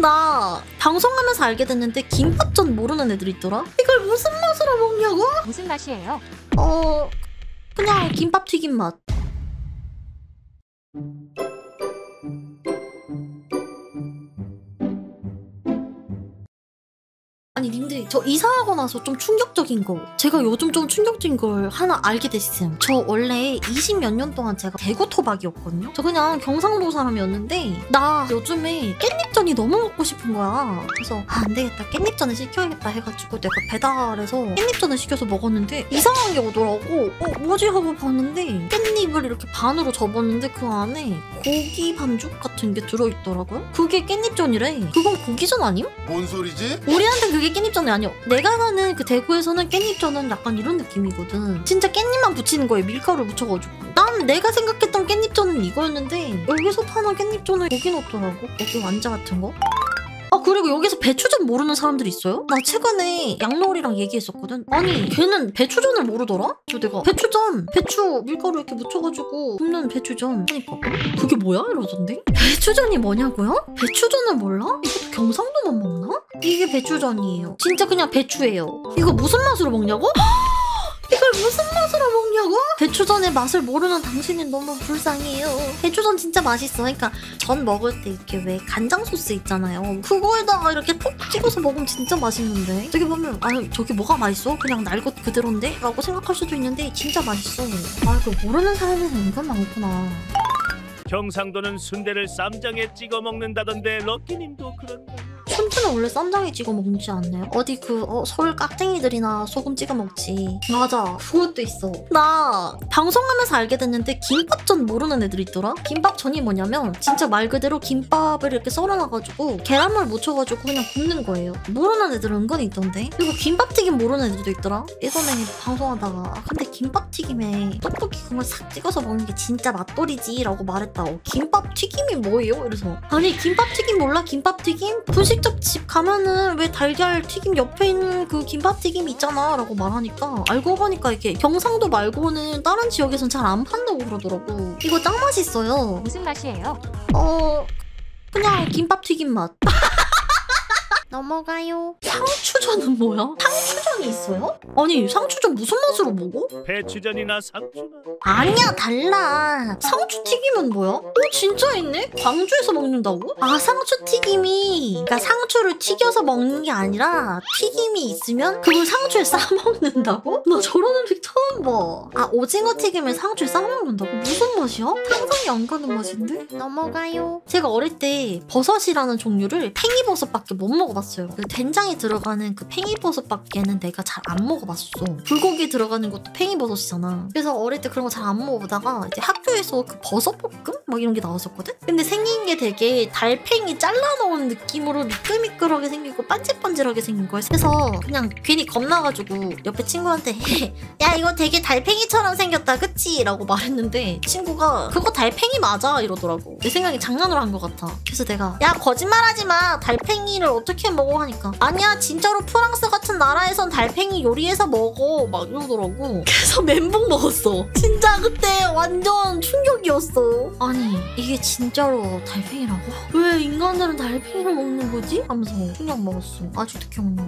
나 방송하면서 알게 됐는데 김밥전 모르는 애들 있더라? 이걸 무슨 맛으로 먹냐고? 무슨 맛이에요? 어 그냥 김밥 튀김 맛. 아니 님들 저 이사하고 나서 좀 충격적인 거. 제가 요즘 좀 충격적인 걸 하나 알게 됐음 저 원래 20몇 년 동안 제가 대구 토박이었거든요? 저 그냥 경상도 사람이었는데 나 요즘에 깻잎전이 너무 먹고 싶은 거야. 그래서 아, 안 되겠다. 깻잎전을 시켜야겠다 해가지고 내가 배달해서 깻잎전을 시켜서 먹었는데 이상한 게 오더라고. 어 뭐지? 하고 봤는데 깻잎을 이렇게 반으로 접었는데 그 안에 고기 반죽 같은 게 들어있더라고요. 그게 깻잎전이래. 그건 고기전 아님? 뭔 소리지? 우리한텐 그게 깻잎전이 아니야. 내가 사는 그 대구에서는 깻잎전은 약간 이런 느낌이거든. 진짜 깻잎만 붙이는 거예요. 밀가루 묻혀가지고. 난 내가 생각했던 깻잎전은 이거였는데 여기서 파는 깻잎전은 고기 넣더라고. 여기 완자 같은 거. 아 그리고 여기서 배추전 모르는 사람들이 있어요? 나 최근에 양놀이랑 얘기했었거든. 아니 걔는 배추전을 모르더라? 그래서 내가 배추전 배추 밀가루 이렇게 묻혀가지고 굽는 배추전 하니까 어? 그게 뭐야? 이러던데? 배추전이 뭐냐고요? 배추전을 몰라? 이것도 먹나? 이게 배추전이에요. 진짜 그냥 배추예요. 이거 무슨 맛으로 먹냐고? 이걸 무슨 맛으로 먹냐고? 배추전의 맛을 모르는 당신은 너무 불쌍해요. 배추전 진짜 맛있어. 그러니까 전 먹을 때 이렇게 왜 간장 소스 있잖아요. 그거에다가 이렇게 푹 찍어서 먹으면 진짜 맛있는데. 저기 보면 아 저게 뭐가 맛있어? 그냥 날 것 그대로인데? 라고 생각할 수도 있는데 진짜 맛있어. 아 이거 모르는 사람은 은근 많구나. 경상도는 순대를 쌈장에 찍어 먹는다던데 럭키님도 그런가? 순대는 원래 쌈장에 찍어 먹지 않나요? 어디 그 어, 서울 깍쟁이들이나 소금 찍어 먹지. 맞아. 그것도 있어. 나 방송하면서 알게 됐는데 김밥전 모르는 애들 있더라? 김밥전이 뭐냐면 진짜 말 그대로 김밥을 이렇게 썰어놔가지고 계란물 묻혀가지고 그냥 굽는 거예요. 모르는 애들 은근히 있던데. 그리고 김밥튀김 모르는 애들도 있더라? 예전에 방송하다가 아, 근데 김밥튀김에 떡볶이 국물 싹 찍어서 먹는 게 진짜 맛돌이지 라고 말했다. 어, 김밥튀김이 뭐예요? 이래서 아니 김밥튀김 몰라? 김밥튀김? 분식집 집 가면은 왜 달걀 튀김 옆에 있는 그 김밥 튀김 있잖아 라고 말하니까 알고 보니까 이게 경상도 말고는 다른 지역에선 잘 안 판다고 그러더라고 이거 짱 맛있어요 무슨 맛이에요? 어 그냥 김밥 튀김 맛 넘어가요 상추전은 뭐야? 상추 전이 있어요? 아니 상추전 무슨 맛으로 먹어? 배추전이나 상추나 아니야 달라 상추 튀김은 뭐야? 어 진짜 있네? 광주에서 먹는다고? 아 상추 튀김이 그러니까 상추를 튀겨서 먹는 게 아니라 튀김이 있으면 그걸 상추에 싸 먹는다고? 나 저런 음식 처음 봐아 오징어 튀김을 상추에 싸 먹는다고? 무슨 맛이야? 상상이 안 가는 맛인데? 넘어가요 제가 어릴 때 버섯이라는 종류를 팽이버섯밖에 못 먹어봤어요 그 된장이 들어가는 그 팽이버섯밖에는 내가 잘 안 먹어봤어. 불고기 들어가는 것도 팽이버섯이잖아. 그래서 어릴 때 그런 거 잘 안 먹어보다가 이제 학교에서 그 버섯볶음? 막 이런 게 나왔었거든? 근데 생긴 게 되게 달팽이 잘라놓은 느낌으로 미끌미끌하게 생기고 반질반질하게 생긴 거야. 그래서 그냥 괜히 겁나가지고 옆에 친구한테 야 이거 되게 달팽이처럼 생겼다. 그치? 라고 말했는데 친구가 그거 달팽이 맞아. 이러더라고. 내 생각에 장난으로 한 것 같아. 그래서 내가 야 거짓말하지 마. 달팽이를 어떻게 먹어? 하니까 아니야. 진짜로 프랑스 같은 나라에선 달팽이 요리해서 먹어. 막 이러더라고. 그래서 멘붕 먹었어. 진짜 그때 완전 충격이었어. 아니 이게 진짜로 달팽이라고? 왜 인간들은 달팽이를 먹는 거지? 하면서 충격 먹었어. 아직도 기억나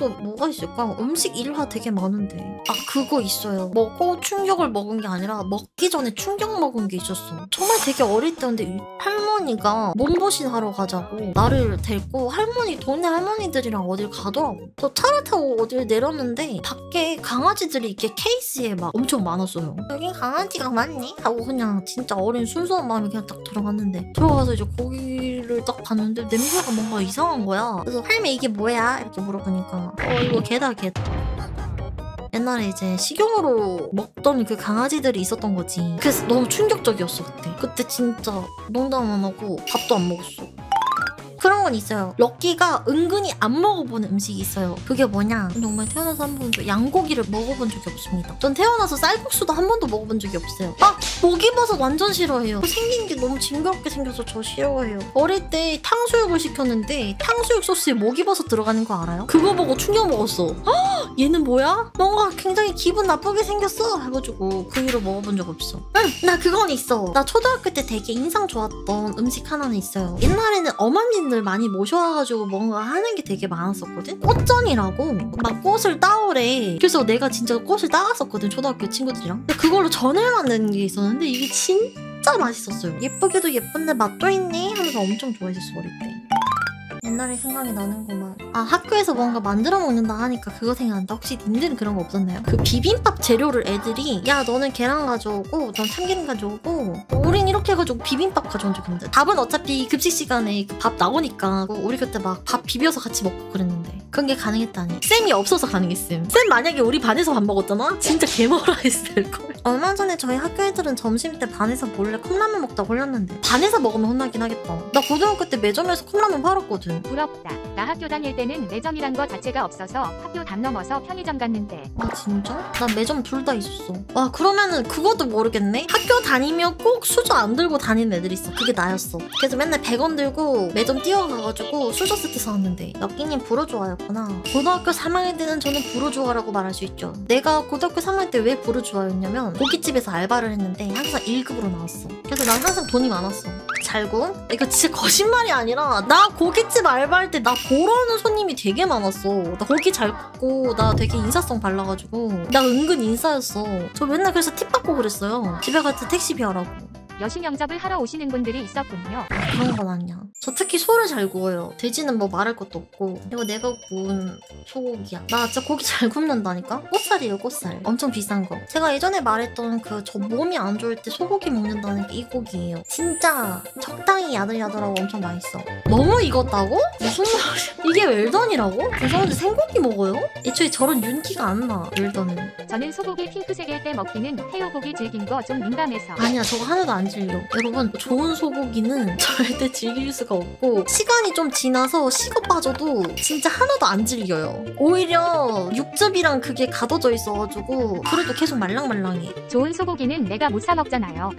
또 뭐가 있을까? 음식 일화 되게 많은데. 아 그거 있어요. 먹고 충격을 먹은 게 아니라 먹기 전에 충격 먹은 게 있었어. 정말 되게 어릴 때인데 할머니가 몸보신 하러 가자고 나를 데리고 할머니 동네 할머니들이랑 어딜 가더라고. 저 차를 타고 어딜 내렸는데 밖에 강아지들이 이렇게 케이스에 막 엄청 많았어요 여기 강아지가 많네 하고 그냥 진짜 어린 순수한 마음이 그냥 딱 들어갔는데 들어가서 이제 고기를 딱 봤는데 냄새가 뭔가 이상한 거야. 그래서 할매 이게 뭐야? 이렇게 물어보니까 어 이거 개다 개 옛날에 이제 식용으로 먹던 그 강아지들이 있었던 거지. 그래서 너무 충격적이었어 그때. 그때 진짜 농담 안 하고 밥도 안 먹었어. 그런 건 있어요. 럭키가 은근히 안 먹어본 음식이 있어요. 그게 뭐냐? 정말 태어나서 한 번도 양고기를 먹어본 적이 없습니다. 전 태어나서 쌀국수도 한 번도 먹어본 적이 없어요. 아! 목이버섯 완전 싫어해요. 생긴 게 너무 징그럽게 생겨서 저 싫어해요. 어릴 때 탕수육 탕수육을 시켰는데 탕수육 소스에 목이버섯 들어가는 거 알아요? 그거 보고 충격 먹었어. 헉, 얘는 뭐야? 뭔가 굉장히 기분 나쁘게 생겼어. 해가지고 그 이후로 먹어본 적 없어. 응, 나 그건 있어. 나 초등학교 때 되게 인상 좋았던 음식 하나는 있어요. 옛날에는 어머 님들 많이 모셔와가지고 뭔가 하는 게 되게 많았었거든? 꽃전이라고 막 꽃을 따오래. 그래서 내가 진짜 꽃을 따갔었거든, 초등학교 친구들이랑. 근데 그걸로 전을 만드는 게 있었는데 이게 진짜 맛있었어요. 예쁘게도 예쁜데 맛도 있네 하면서 엄청 좋아했었어, 어릴 때. 옛날에 생각이 나는구만. 아 학교에서 뭔가 만들어 먹는다 하니까 그거 생각난다. 혹시 님들은 그런 거 없었나요? 그 비빔밥 재료를 애들이 야 너는 계란 가져오고 넌 참기름 가져오고 우린 이렇게 해가지고 비빔밥 가져온 적 있는데 밥은 어차피 급식 시간에 그 밥 나오니까 우리 그때 막 밥 비벼서 같이 먹고 그랬는데 그런 게 가능했다니. 쌤이 없어서 가능했음. 쌤 만약에 우리 반에서 밥 먹었잖아? 진짜 개머라 했을걸. 얼마 전에 저희 학교 애들은 점심 때 반에서 몰래 컵라면 먹다고 흘렸는데 반에서 먹으면 혼나긴 하겠다. 나 고등학교 때 매점에서 컵라면 팔았거든. 부럽다. 나 학교 다닐 때는 매점이란 거 자체가 없어서 학교 담 넘어서 편의점 갔는데 아 진짜? 난 매점 둘 다 있었어. 와 그러면은 그것도 모르겠네. 학교 다니면 꼭 수저 안 들고 다니는 애들 있어. 그게 나였어. 그래서 맨날 100원 들고 매점 뛰어가가지고 수저 세트 사왔는데 럭키님 부르주아였구나. 고등학교 3학년 때는 저는 부르주아라고 말할 수 있죠. 내가 고등학교 3학년 때왜 부르주아였냐면 고깃집에서 알바를 했는데 항상 1급으로 나왔어. 그래서 난 항상 돈이 많았어. 잘고 이거 진짜 거짓말이 아니라 나 고깃집 알바할 때 나 보러 오는 손님이 되게 많았어. 나 고기 잘 굽고 나 되게 인사성 발라가지고 나 은근 인싸였어. 저 맨날 그래서 팁 받고 그랬어요. 집에 갈때 택시비 하라고. 여시 명접을 하러 오시는 분들이 있었군요. 그런 건 아니야. 저 특히 소를 잘 구워요. 돼지는 뭐 말할 것도 없고. 그리고 내가 구운 소고기야. 나 진짜 고기 잘 굽는다니까? 꽃살이에요, 꽃살. 엄청 비싼 거. 제가 예전에 말했던 그 저 몸이 안 좋을 때 소고기 먹는다는 게 이 고기예요. 진짜 적당히 야들야들하고 엄청 맛있어. 너무 익었다고? 무슨 말이야? 이게 웰던이라고? 그 사람들 생고기 먹어요? 애초에 저런 윤기가 안 나, 웰던은. 저는 소고기 핑크색일 때 먹기는 태우고기 질긴 거 좀 민감해서 아니야 저거 하나도 안 질려 여러분 좋은 소고기는 절대 질길 수가 없고 시간이 좀 지나서 식어 빠져도 진짜 하나도 안 질겨요 오히려 육즙이랑 그게 가둬져 있어가지고 그래도 계속 말랑말랑해 좋은 소고기는 내가 못 사 먹잖아요.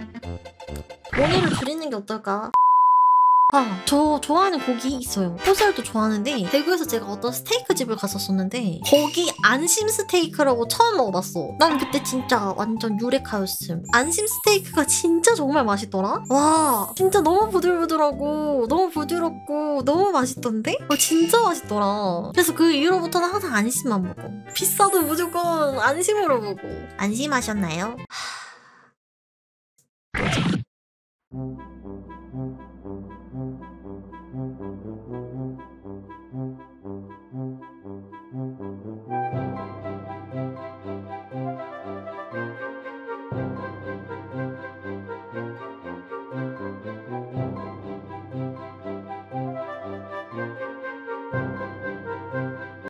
원의를 줄이는 게 어떨까? 아, 저 좋아하는 고기 있어요. 포살도 좋아하는데 대구에서 제가 어떤 스테이크 집을 갔었었는데 거기 안심 스테이크라고 처음 먹어봤어. 난 그때 진짜 완전 유레카였음. 안심 스테이크가 진짜 정말 맛있더라. 와, 진짜 너무 부들부들하고 너무 부드럽고 너무 맛있던데? 어, 진짜 맛있더라. 그래서 그 이후로부터는 항상 안심만 먹어. 비싸도 무조건 안심으로 먹어. 안심하셨나요?